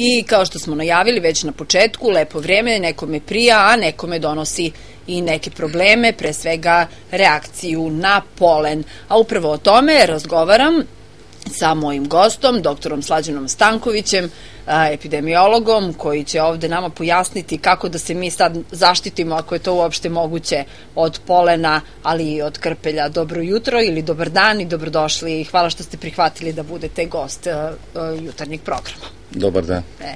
i kao što smo najavili već na početku, lepo vreme nekome prija, a nekome donosi i neke probleme, pre svega reakciju na polen. A upravo o tome razgovaram sa mojim gostom, doktorom Slađanom Stankovićem, epidemiologom, koji će ovde nama pojasniti kako da se mi sad zaštitimo, ako je to uopšte moguće, od polena, ali i od krpelja. Dobro jutro ili dobar dan i dobrodošli i hvala što ste prihvatili da budete gost jutarnjeg programa. Dobar dan. E.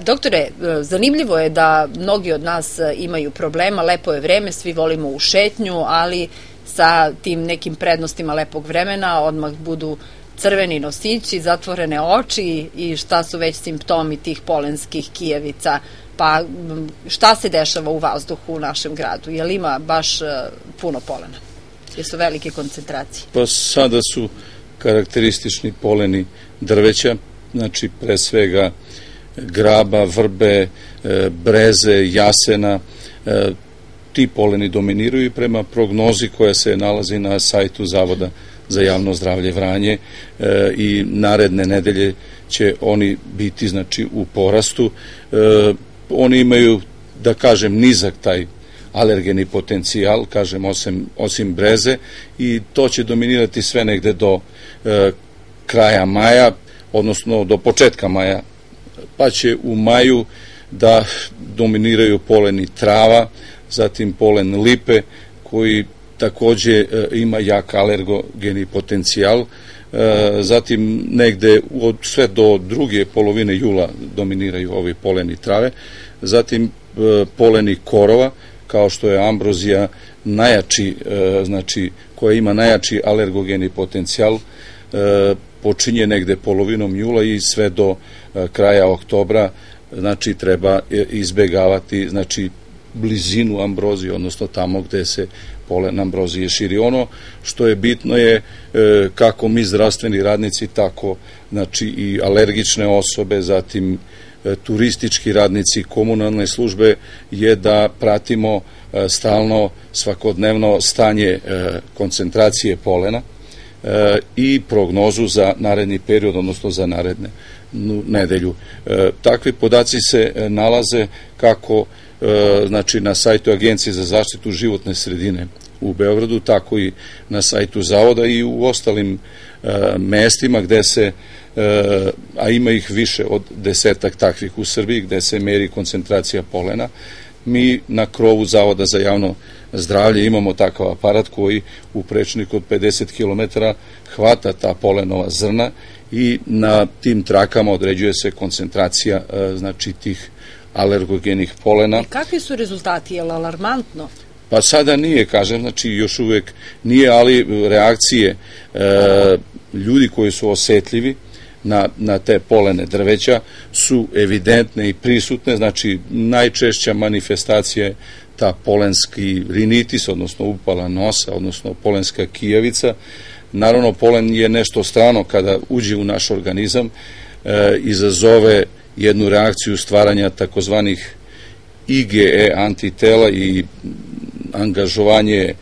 Doktore, zanimljivo je da mnogi od nas imaju problema, lepo je vreme, svi volimo u šetnju, ali sa tim nekim prednostima lepog vremena odmah budu crveni nosići, zatvorene oči i šta su već simptomi tih polenskih kijevica, pa šta se dešava u vazduhu u našem gradu? Je li ima baš uh, puno polena? Jesu velike koncentracije? Pa sada su karakteristični poleni drveća, znači pre svega graba, vrbe, e, breze, jasena, e, ti poleni dominiraju prema prognozi koja se nalazi na sajtu Zavoda za javno zdravlje Vranje e, i naredne nedelje će oni biti znači u porastu. E, oni imaju, da kažem, nizak taj alergeni potencijal, kažem, osim, osim breze i to će dominirati sve negde do e, kraja maja, odnosno do početka maja, pa će u maju da dominiraju poleni trava, zatim polen lipe, koji takođe e, ima jak alergogeni potencijal, e, zatim negde od sve do druge polovine jula dominiraju ovi poleni trave, zatim e, poleni korova, kao što je ambrozija, najjači, znači, koja ima najjači alergogeni potencijal, počinje negde polovinom jula i sve do kraja oktobra, znači treba izbegavati, znači blizinu ambrozije, odnosno tamo gde se polen ambrozije širi. Ono što je bitno je e, kako mi zdravstveni radnici, tako znači i alergične osobe, zatim e, turistički radnici, komunalne službe je da pratimo e, stalno svakodnevno stanje koncentracije polena i prognozu za naredni period, odnosno za naredne nedelju. Takvi podaci se nalaze kako E, znači na sajtu Agencije za zaštitu životne sredine u Beogradu, tako i na sajtu Zavoda i u ostalim e, mestima gde se e, a ima ih više od desetak takvih u Srbiji gde se meri koncentracija polena. Mi na krovu Zavoda za javno zdravlje imamo takav aparat koji u prečniku od 50 km hvata ta polenova zrna i na tim trakama određuje se koncentracija znači tih alergogenih polena. I kakvi su rezultati? Je li alarmantno? Pa sada nije, kažem, znači još uvek nije, ali reakcije e, ljudi koji su osetljivi na, na te polene drveća su evidentne i prisutne, znači najčešća manifestacija je ta polenski rinitis, odnosno upala nosa, odnosno polenska kijavica. Naravno, polen je nešto strano kada uđe u naš organizam, e, izazove jednu reakciju stvaranja takozvanih IgE antitela i angažovanje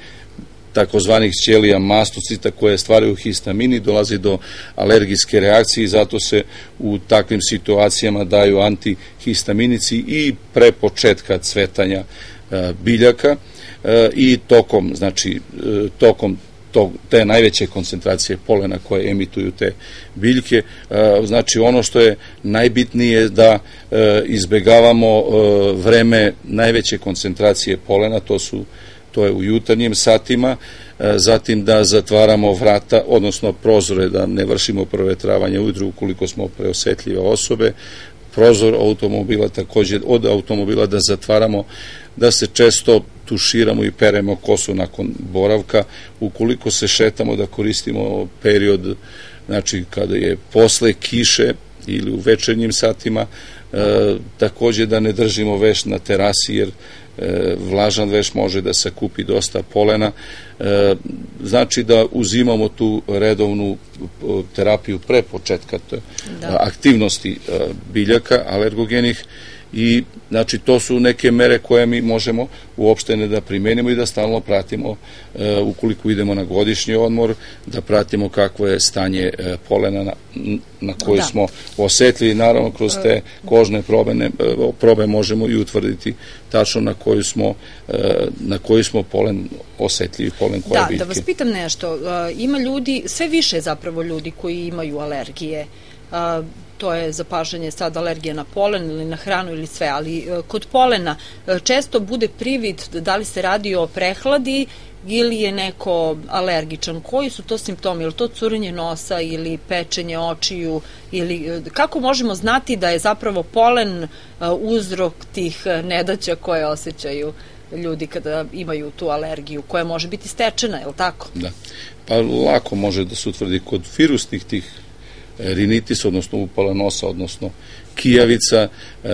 takozvanih ćelija mastocita koje stvaraju histamini, dolazi do alergijske reakcije i zato se u takvim situacijama daju antihistaminici i pre početka cvetanja e, biljaka e, i tokom, znači, e, tokom tog, te najveće koncentracije polena koje emituju te biljke. E, znači ono što je najbitnije da e, izbegavamo e, vreme najveće koncentracije polena, to su to je u jutarnjim satima, zatim da zatvaramo vrata, odnosno prozore, da ne vršimo provetravanje ujutru ukoliko smo preosetljive osobe, prozor automobila takođe od automobila da zatvaramo, da se često tuširamo i peremo kosu nakon boravka, ukoliko se šetamo da koristimo period znači kada je posle kiše ili u večernjim satima, e, takođe da ne držimo veš na terasi jer e, vlažan veš može da se kupi dosta polena, znači da uzimamo tu redovnu terapiju pre početka da. aktivnosti biljaka alergogenih i znači to su neke mere koje mi možemo uopšte ne da primenimo i da stalno pratimo e, ukoliko idemo na godišnji odmor da pratimo kakvo je stanje e, polena na, na koje da. smo osetljivi naravno kroz te kožne probe, ne, e, probe možemo i utvrditi tačno na koju smo e, na koju smo polen osetljivi polen koje da, biljke. Da vas pitam nešto, e, ima ljudi, sve više zapravo ljudi koji imaju alergije to je zapažanje sad alergije na polen ili na hranu ili sve, ali e, kod polena e, često bude privid da li se radi o prehladi ili je neko alergičan. Koji su to simptomi? Ili to curenje nosa ili pečenje očiju? Ili, e, kako možemo znati da je zapravo polen uzrok tih nedaća koje osjećaju ljudi kada imaju tu alergiju, koja može biti stečena, je li tako? Da. Pa lako može da se utvrdi kod virusnih tih rinitis, odnosno upala nosa, odnosno kijavica, e,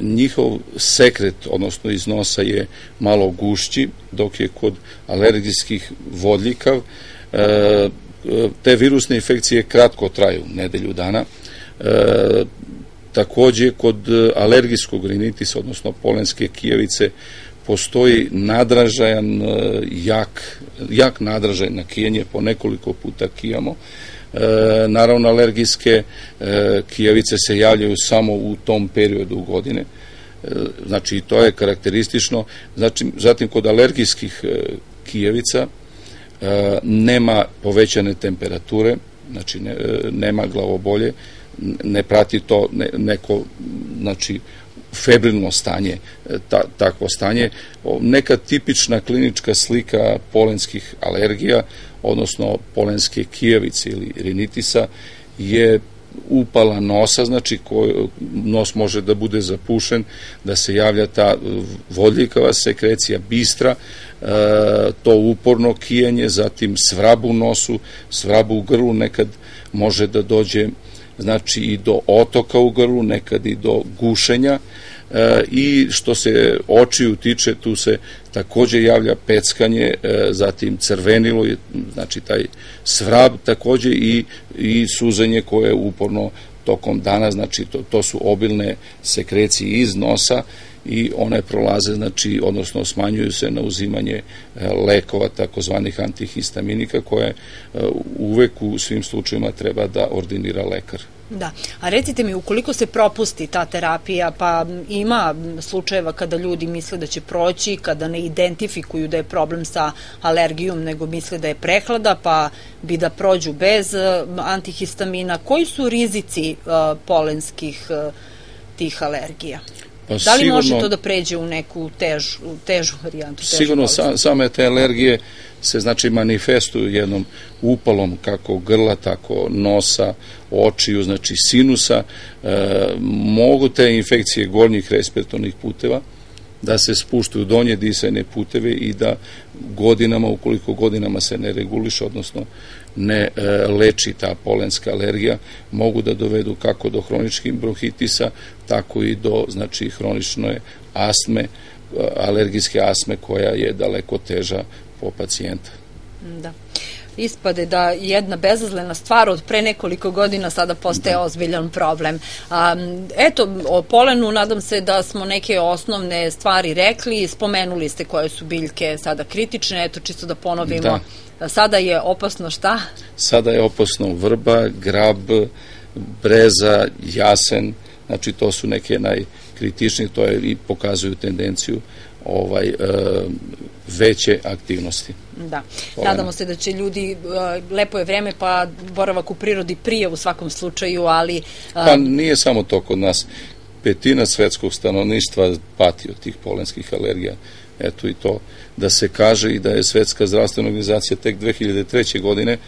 njihov sekret, odnosno iz nosa je malo gušći, dok je kod alergijskih vodljikav. E, te virusne infekcije kratko traju, nedelju dana. E, takođe, kod alergijskog rinitisa, odnosno polenske kijavice, postoji nadražajan, jak, jak nadražaj na kijenje, po nekoliko puta kijamo, E, naravno, alergijske e, kijavice se javljaju samo u tom periodu godine. E, znači, to je karakteristično. Znači, zatim, kod alergijskih kijavica nema povećane temperature, znači ne, nema glavobolje, ne prati to ne, neko, znači, febrilno stanje, ta, takvo stanje. Neka tipična klinička slika polenskih alergija odnosno polenske kijevice ili rinitisa, je upala nosa, znači ko, nos može da bude zapušen, da se javlja ta vodljikava sekrecija bistra, e, to uporno kijanje, zatim svrabu u nosu, svrabu u grlu, nekad može da dođe znači i do otoka u grlu, nekad i do gušenja, E, i što se očiju tiče, tu se takođe javlja peckanje, e, zatim crvenilo, znači taj svrab takođe i, i suzanje koje uporno tokom dana, znači to, to su obilne sekrecije iz nosa i one prolaze, znači, odnosno smanjuju se na uzimanje e, lekova takozvanih antihistaminika koje uvek u svim slučajima treba da ordinira lekar. Da, a recite mi, ukoliko se propusti ta terapija, pa ima slučajeva kada ljudi misle da će proći, kada ne identifikuju da je problem sa alergijom, nego misle da je prehlada, pa bi da prođu bez e, antihistamina. Koji su rizici polenskih tih alergija? Pa da li sigurno, može to da pređe u neku težu, težu varijantu? Težu sigurno sa, same te alergije se znači manifestuju jednom upalom kako grla, tako nosa, očiju, znači sinusa. E, mogu te infekcije gornjih respiratornih puteva da se spuštaju donje disajne puteve i da godinama, ukoliko godinama se ne reguliše, odnosno ne e, leči ta polenska alergija, mogu da dovedu kako do hroničkih bronhitisa, tako i do znači hronične astme, e, alergijske asme koja je daleko teža po pacijenta. Da ispade da jedna bezazlena stvar od pre nekoliko godina sada postaje da. ozbiljan problem. Um, eto, o polenu nadam se da smo neke osnovne stvari rekli, spomenuli ste koje su biljke sada kritične, eto čisto da ponovimo. Da. Sada je opasno šta? Sada je opasno vrba, grab, breza, jasen, znači to su neke najkritičnije, to je i pokazuju tendenciju ovaj e, veće aktivnosti. Da. Nadamo se da će ljudi, e, lepo je vreme, pa boravak u prirodi prije u svakom slučaju, ali... E, pa nije samo to kod nas. Petina svetskog stanovništva pati od tih polenskih alergija. Eto i to da se kaže i da je Svetska zdravstvena organizacija tek 2003. godine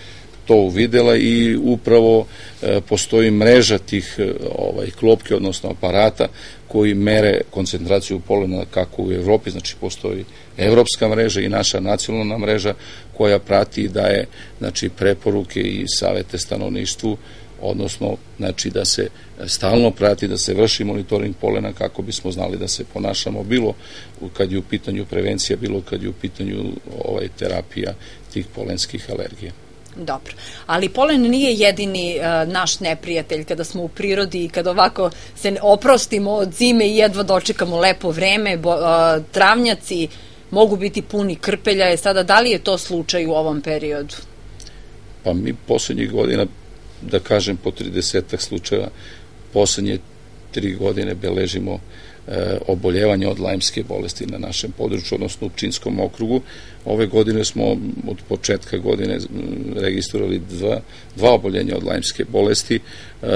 to uvidela i upravo e, postoji mreža tih e, ovaj, klopke, odnosno aparata koji mere koncentraciju polena kako u Evropi, znači postoji evropska mreža i naša nacionalna mreža koja prati i daje znači, preporuke i savete stanovništvu odnosno znači da se stalno prati, da se vrši monitoring polena kako bismo znali da se ponašamo bilo kad je u pitanju prevencija, bilo kad je u pitanju ovaj terapija tih polenskih alergija. Dobro, ali polen nije jedini uh, naš neprijatelj kada smo u prirodi i kada ovako se oprostimo od zime i jedva dočekamo lepo vreme, bo, uh, travnjaci mogu biti puni krpelja, je sada da li je to slučaj u ovom periodu? Pa mi poslednjih godina, da kažem po 30 slučajeva, poslednje tri godine beležimo e, oboljevanje od lajmske bolesti na našem području, odnosno u Pčinskom okrugu. Ove godine smo od početka godine registrovali dva, dva oboljenja od lajmske bolesti. E,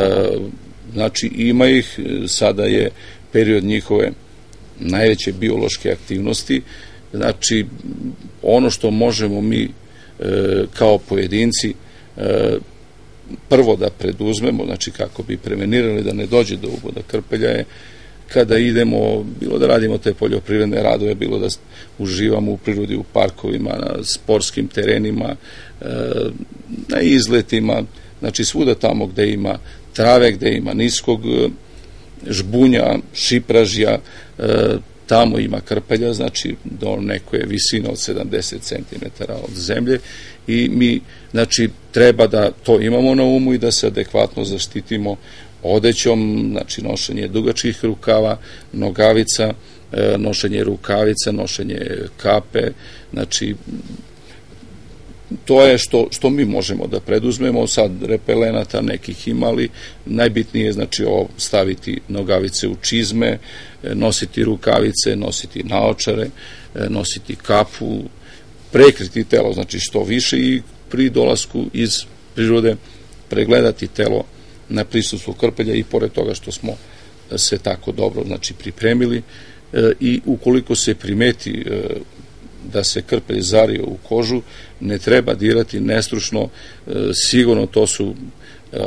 znači ima ih, sada je period njihove najveće biološke aktivnosti. Znači ono što možemo mi e, kao pojedinci prvo da preduzmemo, znači kako bi prevenirali da ne dođe do uboda krpelja je kada idemo, bilo da radimo te poljoprivredne radove, bilo da uživamo u prirodi, u parkovima, na sportskim terenima, e, na izletima, znači svuda tamo gde ima trave, gde ima niskog e, žbunja, šipražja, e, tamo ima krpelja, znači do nekoje visine od 70 cm od zemlje i mi, znači, treba da to imamo na umu i da se adekvatno zaštitimo odećom, znači nošenje dugačkih rukava, nogavica, e, nošenje rukavica, nošenje kape, znači to je što, što mi možemo da preduzmemo, sad repelenata nekih imali, najbitnije je znači o, staviti nogavice u čizme, e, nositi rukavice, nositi naočare, e, nositi kapu, prekriti telo, znači što više i pri dolasku iz prirode pregledati telo na prisutstvu krpelja i pored toga što smo se tako dobro znači pripremili e, i ukoliko se primeti e, da se krpelj zario u kožu, ne treba dirati nestručno, e, sigurno to su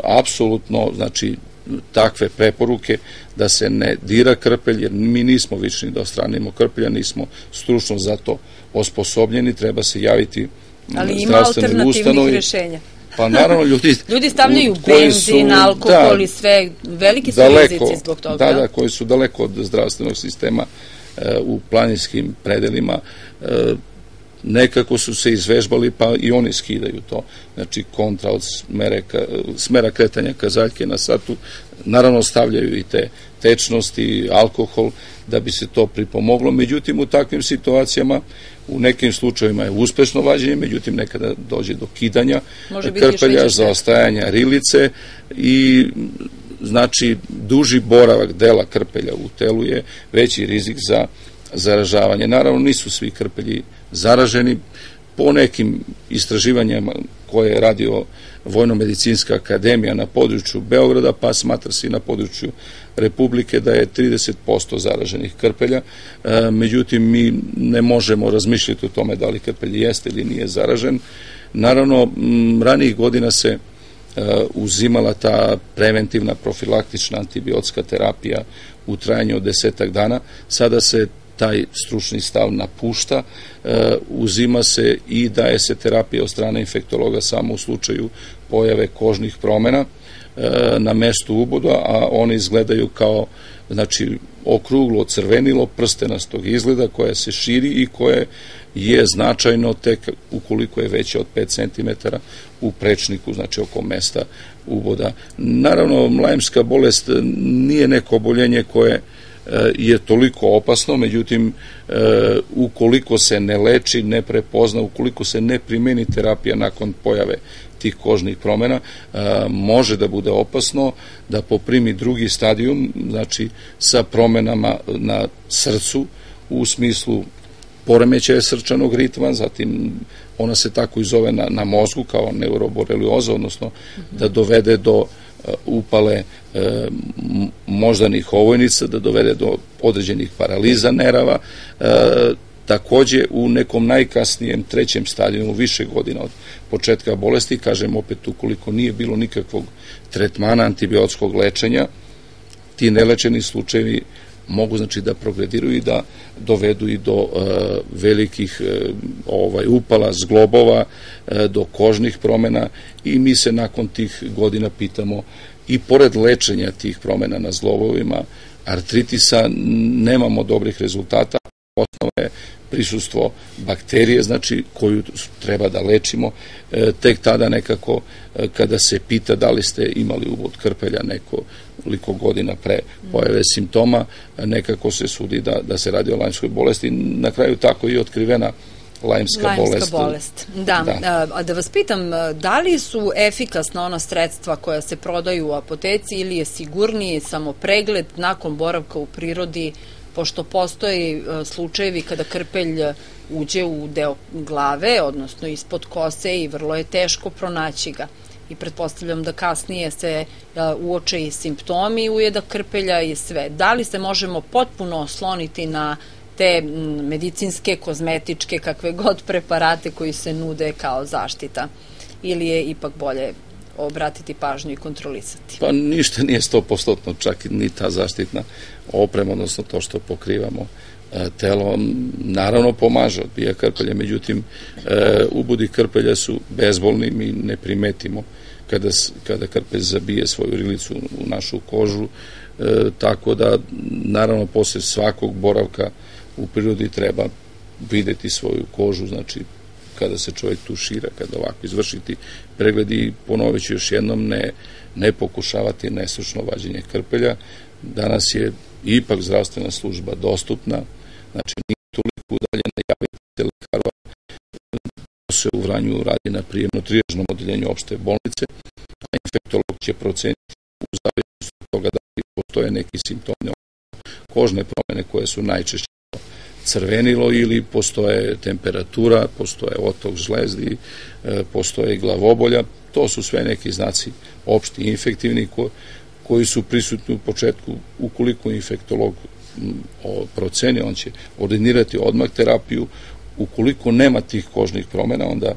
apsolutno, znači, takve preporuke da se ne dira krpelj, jer mi nismo vični da ostranimo krpelja, nismo stručno za to osposobljeni, treba se javiti Ali ima alternativnih rešenja. Pa naravno ljudi... ljudi stavljaju benzin, su, alkohol da, i sve, veliki su daleko, rizici zbog toga. Da, da, koji su daleko od zdravstvenog sistema e, u planinskim predelima. E, nekako su se izvežbali pa i oni skidaju to. Znači kontra od smere, ka, smera kretanja kazaljke na satu. Naravno stavljaju i te tečnosti, alkohol da bi se to pripomoglo. Međutim, u takvim situacijama u nekim slučajevima je uspešno vađenje, međutim nekada dođe do kidanja krpelja, zaostajanja rilice i znači duži boravak dela krpelja u telu je veći rizik za zaražavanje. Naravno nisu svi krpelji zaraženi, po nekim istraživanjima koje je radio Vojno-medicinska akademija na području Beograda, pa smatra se i na području Republike da je 30% zaraženih krpelja. E, međutim, mi ne možemo razmišljati o tome da li krpelj jeste ili nije zaražen. Naravno, ranijih godina se e, uzimala ta preventivna profilaktična antibiotska terapija u trajanju od desetak dana. Sada se taj stručni stav napušta, e, uzima se i daje se terapija od strane infektologa samo u slučaju pojave kožnih promena e, na mestu uboda, a one izgledaju kao znači okruglo crvenilo prstenastog izgleda koja se širi i koje je značajno tek ukoliko je veće od 5 cm u prečniku, znači oko mesta uboda. Naravno, mlajemska bolest nije neko oboljenje koje je toliko opasno, međutim, e, ukoliko se ne leči, ne prepozna, ukoliko se ne primeni terapija nakon pojave tih kožnih promena, e, može da bude opasno da poprimi drugi stadijum, znači sa promenama na srcu, u smislu poremećaja srčanog ritma, zatim ona se tako i zove na, na mozgu kao neuroborelioza, odnosno da dovede do upale e, moždanih ovojnica, da dovede do određenih paraliza nerava, e, takođe u nekom najkasnijem trećem stadijumu više godina od početka bolesti, kažem opet ukoliko nije bilo nikakvog tretmana antibiotskog lečenja, ti nelečeni slučajevi mogu znači da progrediraju i da dovedu i do uh, velikih uh, ovaj upala zglobova, uh, do kožnih promena i mi se nakon tih godina pitamo i pored lečenja tih promena na zglobovima, artritisa nemamo dobrih rezultata, osnova je prisustvo bakterije, znači koju treba da lečimo, e, tek tada nekako e, kada se pita da li ste imali uvod krpelja nekoliko godina pre pojave simptoma, nekako se sudi da, da se radi o lajmskoj bolesti. Na kraju tako i otkrivena lajmska, lajmska bolest. bolest. Da. da. A da vas pitam, da li su efikasna ona sredstva koja se prodaju u apoteci ili je sigurniji samo pregled nakon boravka u prirodi pošto postoji e, slučajevi kada krpelj uđe u deo glave, odnosno ispod kose i vrlo je teško pronaći ga i pretpostavljam da kasnije se e, uoče i simptomi ujeda krpelja i sve. Da li se možemo potpuno osloniti na te medicinske, kozmetičke, kakve god preparate koji se nude kao zaštita? Ili je ipak bolje obratiti pažnju i kontrolisati? Pa ništa nije 100% čak ni ta zaštitna oprema, odnosno to što pokrivamo e, telo, naravno pomaže, odbija krpelje, međutim e, ubudi krpelja su bezbolni, mi ne primetimo kada, kada krpelj zabije svoju rilicu u našu kožu, e, tako da naravno posle svakog boravka u prirodi treba videti svoju kožu, znači kada se čovjek tušira, kada ovako izvršiti pregled i ponovit ću još jednom ne, ne pokušavati nesučno vađenje krpelja. Danas je ipak zdravstvena služba dostupna, znači nije toliko udaljena javite lekarva se u Vranju radi na prijemno triježnom odeljenju opšte bolnice, a infektolog će proceniti u zavisnosti od toga da li postoje neki simptomi kožne promene koje su najčešće crvenilo ili postoje temperatura, postoje otok žlezdi, e, postoje glavobolja, to su sve neki znaci opšti infektivni ko, koji su prisutni u početku. Ukoliko infektolog proceni, on će ordinirati odmah terapiju, ukoliko nema tih kožnih promena, onda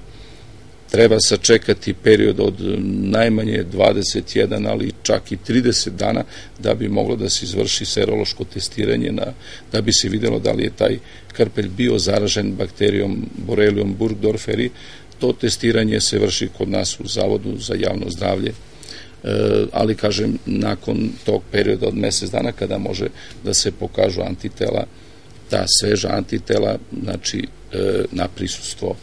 treba sačekati period od najmanje 21, ali čak i 30 dana da bi moglo da se izvrši serološko testiranje, na, da bi se videlo da li je taj krpelj bio zaražen bakterijom Borelium burgdorferi. To testiranje se vrši kod nas u Zavodu za javno zdravlje, e, ali kažem nakon tog perioda od mesec dana kada može da se pokažu antitela, ta sveža antitela, znači e, na prisustvo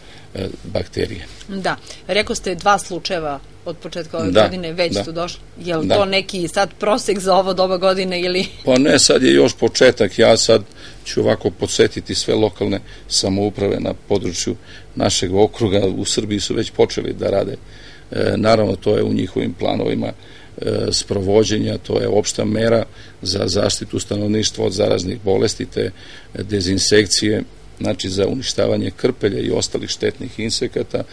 bakterije. Da, rekao ste dva slučajeva od početka ove da, godine već da. su došli. Je li da. to neki sad prosek za ovo doba godine ili... Pa ne, sad je još početak. Ja sad ću ovako podsjetiti sve lokalne samouprave na području našeg okruga. U Srbiji su već počeli da rade. E, naravno, to je u njihovim planovima e, sprovođenja, to je opšta mera za zaštitu stanovništva od zaraznih bolesti, te dezinsekcije znači za uništavanje krpelja i ostalih štetnih insekata,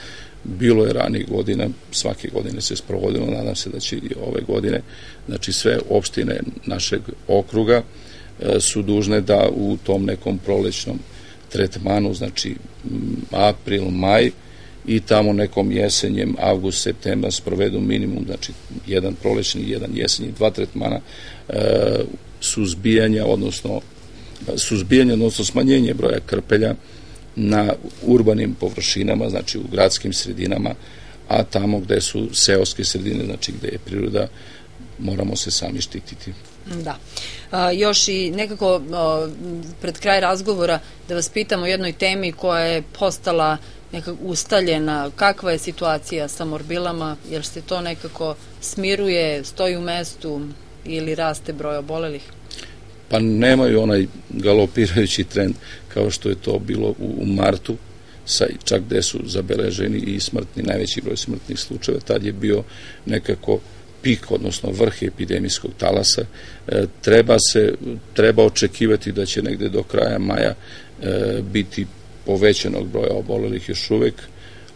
bilo je ranih godina, svake godine se sprovodilo, nadam se da će i ove godine, znači sve opštine našeg okruga e, su dužne da u tom nekom prolećnom tretmanu, znači april, maj i tamo nekom jesenjem, avgust, septembar sprovedu minimum, znači jedan prolećni, jedan jesenji, dva tretmana e, suzbijanja, odnosno suzbijanje, odnosno smanjenje broja krpelja na urbanim površinama, znači u gradskim sredinama, a tamo gde su seoske sredine, znači gde je priroda, moramo se sami štititi. Da. Još i nekako pred kraj razgovora da vas pitam o jednoj temi koja je postala nekako ustaljena, kakva je situacija sa morbilama, jer se to nekako smiruje, stoji u mestu ili raste broj obolelih? Pa nemaju onaj galopirajući trend kao što je to bilo u, martu, sa, čak gde su zabeleženi i smrtni, najveći broj smrtnih slučajeva, tad je bio nekako pik, odnosno vrh epidemijskog talasa. E, treba se, treba očekivati da će negde do kraja maja e, biti povećanog broja obolelih još uvek,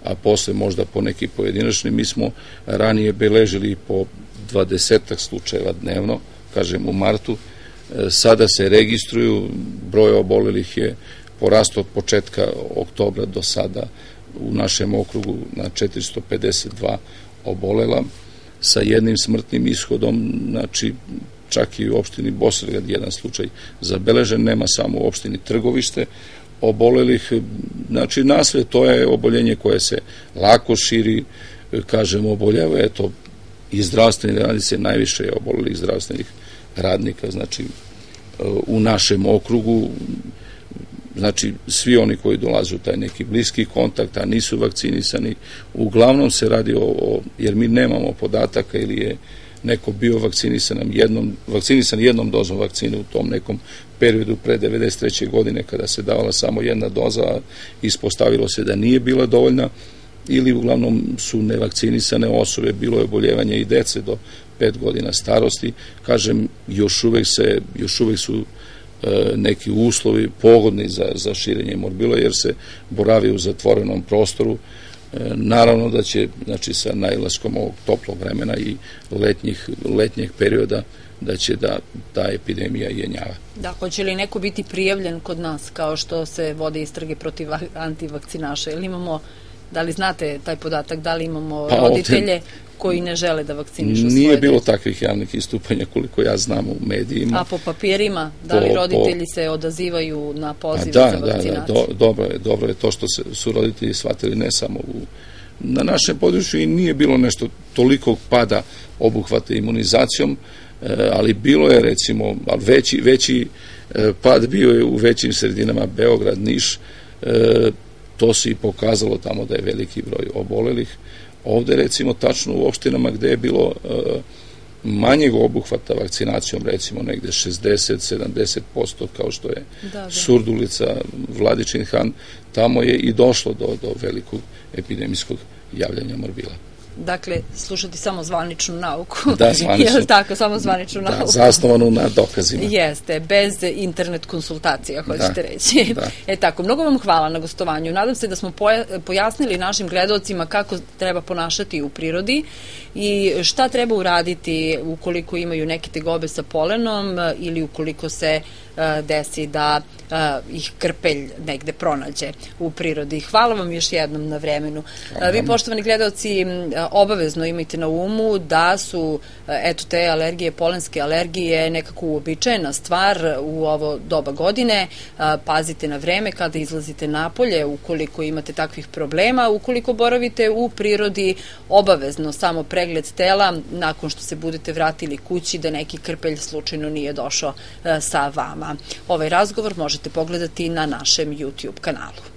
a posle možda po neki pojedinačni. Mi smo ranije beležili po 20 slučajeva dnevno, kažem u martu, Sada se registruju, broj obolelih je porasto od početka oktobra do sada u našem okrugu na 452 obolela sa jednim smrtnim ishodom, znači čak i u opštini Bosrgrad jedan slučaj zabeležen, nema samo u opštini Trgovište, obolelih, znači nasve to je oboljenje koje se lako širi, kažem oboljava, eto i zdravstveni radnice, najviše je obolelih zdravstvenih radnika, znači u našem okrugu, znači svi oni koji dolaze u taj neki bliski kontakt, a nisu vakcinisani, uglavnom se radi o, o jer mi nemamo podataka ili je neko bio vakcinisan jednom, vakcinisan jednom dozom vakcine u tom nekom periodu pre 93. godine kada se davala samo jedna doza, ispostavilo se da nije bila dovoljna ili uglavnom su nevakcinisane osobe, bilo je oboljevanje i dece do 5 godina starosti, kažem, još uvek, se, još uvek su e, neki uslovi pogodni za, za širenje morbila, jer se boravi u zatvorenom prostoru, e, naravno da će, znači sa najlaskom ovog toplog vremena i letnjih, letnjeg perioda, da će da ta epidemija jenjava. Da, hoće li neko biti prijavljen kod nas kao što se vode istrage protiv antivakcinaša? Ili imamo, da li znate taj podatak, da li imamo pa, roditelje ovde, koji ne žele da vakcinišu svoje Nije bilo takvih javnih istupanja koliko ja znam u medijima. A po papirima, da li po, roditelji po... se odazivaju na poziv da, za vakcinaciju? Da, da, do, dobro, je, dobro je to što se, su roditelji shvatili ne samo u na našem području i nije bilo nešto toliko pada obuhvata imunizacijom, e, ali bilo je recimo, veći, veći e, pad bio je u većim sredinama Beograd, Niš, e, to se i pokazalo tamo da je veliki broj obolelih, Ovde recimo tačno u opštinama gde je bilo e, manjeg obuhvata vakcinacijom, recimo negde 60-70% kao što je da, da. Surdulica, Vladičin Han, tamo je i došlo do, do velikog epidemijskog javljanja morbila. Dakle, slušati samo zvaničnu nauku. Da, zvaničnu. Jel tako, samo zvaničnu da, nauku. zasnovanu na dokazima. Jeste, bez internet konsultacija, hoćete da, reći. Da. E tako, mnogo vam hvala na gostovanju. Nadam se da smo pojasnili našim gledalcima kako treba ponašati u prirodi i šta treba uraditi ukoliko imaju neke tegobe sa polenom ili ukoliko se E, desi da e, ih krpelj negde pronađe u prirodi. Hvala vam još jednom na vremenu. Vi, poštovani gledalci, obavezno imajte na umu da su e, eto te alergije, polenske alergije nekako uobičajena stvar u ovo doba godine. Pazite na vreme kada izlazite napolje ukoliko imate takvih problema. Ukoliko boravite u prirodi, obavezno samo pregled tela nakon što se budete vratili kući da neki krpelj slučajno nije došao sa vama. Ovaj razgovor možete pogledati na našem YouTube kanalu.